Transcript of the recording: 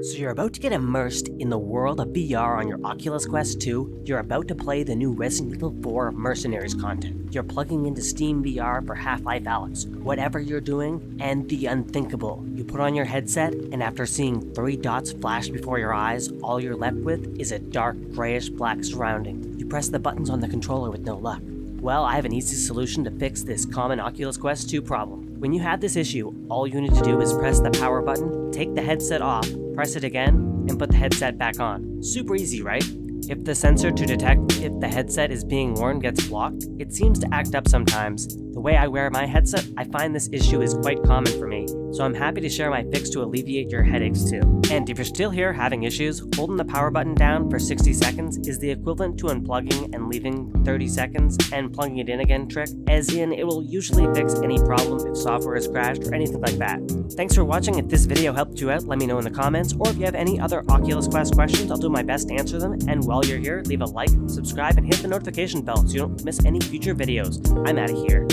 So you're about to get immersed in the world of VR on your Oculus Quest 2. You're about to play the new Resident Evil 4 Mercenaries content. You're plugging into Steam VR for Half-Life Alyx. Whatever you're doing, and the unthinkable. You put on your headset, and after seeing three dots flash before your eyes, all you're left with is a dark grayish black surrounding. You press the buttons on the controller with no luck. Well, I have an easy solution to fix this common Oculus Quest 2 problem. When you have this issue, all you need to do is press the power button, take the headset off, press it again, and put the headset back on. Super easy, right? If the sensor to detect if the headset is being worn gets blocked, it seems to act up sometimes. The way I wear my headset, I find this issue is quite common for me, so I'm happy to share my fix to alleviate your headaches too. And if you're still here having issues, holding the power button down for 60 seconds is the equivalent to unplugging and leaving 30 seconds and plugging it in again trick, as in it will usually fix any problem if software is crashed or anything like that. Thanks for watching. If this video helped you out, let me know in the comments, or if you have any other Oculus Quest questions, I'll do my best to answer them. And while you're here, leave a like, subscribe, and hit the notification bell so you don't miss any future videos. I'm out of here.